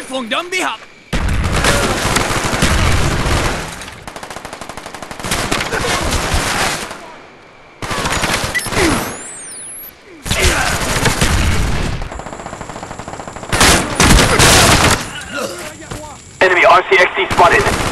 Läufung Dom die Hab. Enemy RCXD spotted.